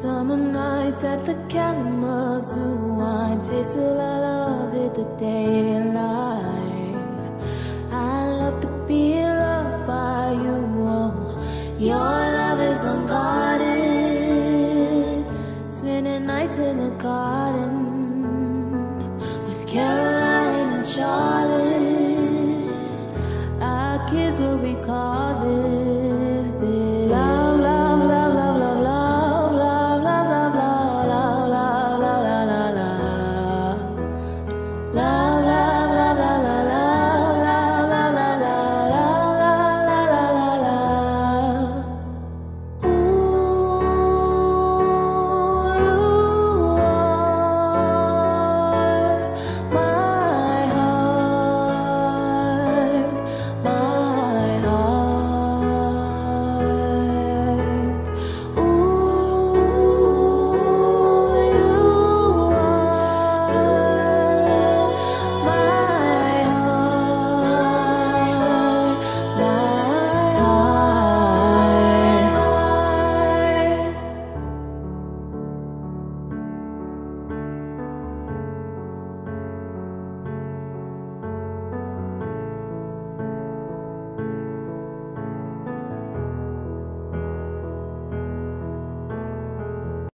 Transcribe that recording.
Summer nights at the Kalamazoo wine. Taste till I love it, the daylight. I love to be loved by you. Oh, your love is unguarded. Spending nights in the garden with Caroline and Charlotte. Our kids will be calling.